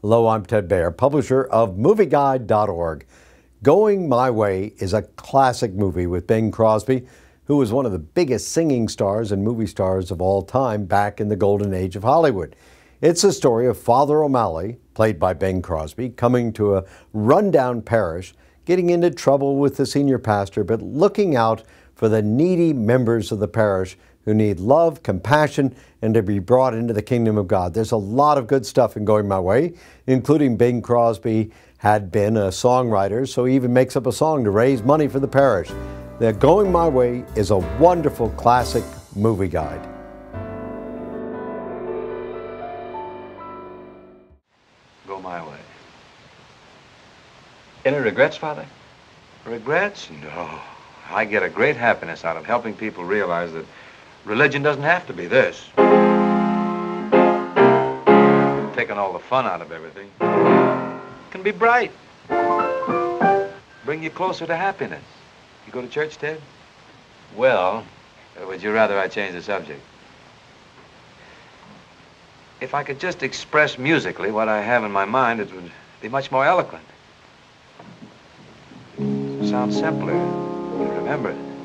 Hello, I'm Ted Baehr, publisher of MovieGuide.org. Going My Way is a classic movie with Bing Crosby, who was one of the biggest singing stars and movie stars of all time back in the golden age of Hollywood. It's a story of Father O'Malley, played by Bing Crosby, coming to a rundown parish, getting into trouble with the senior pastor, but looking out for the needy members of the parish who need love, compassion, and to be brought into the kingdom of God. There's a lot of good stuff in Going My Way, including Bing Crosby had been a songwriter, so he even makes up a song to raise money for the parish. The Going My Way is a wonderful classic movie guide. Go my way. Any regrets, Father? Regrets? No. I get a great happiness out of helping people realize that Religion doesn't have to be this. Taking all the fun out of everything. It can be bright. Bring you closer to happiness. You go to church, Ted? Well, uh, would you rather I change the subject? If I could just express musically what I have in my mind, it would be much more eloquent. Sounds simpler. You remember it.